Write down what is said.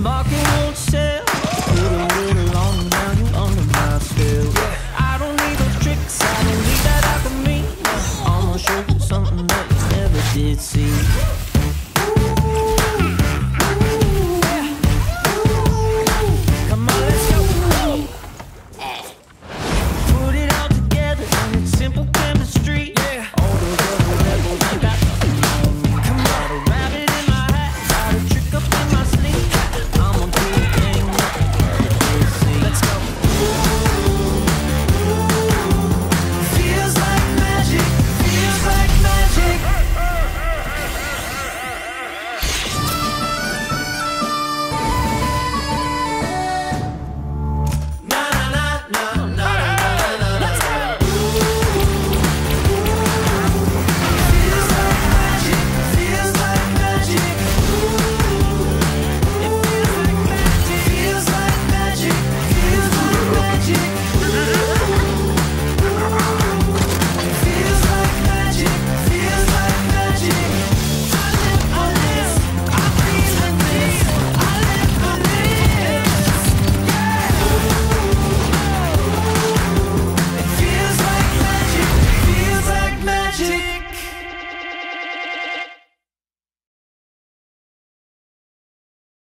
market won't sell. Put a little on now, you under my spell. I don't need those tricks, I don't need that alchemy. I'm gonna show you something that you never did see.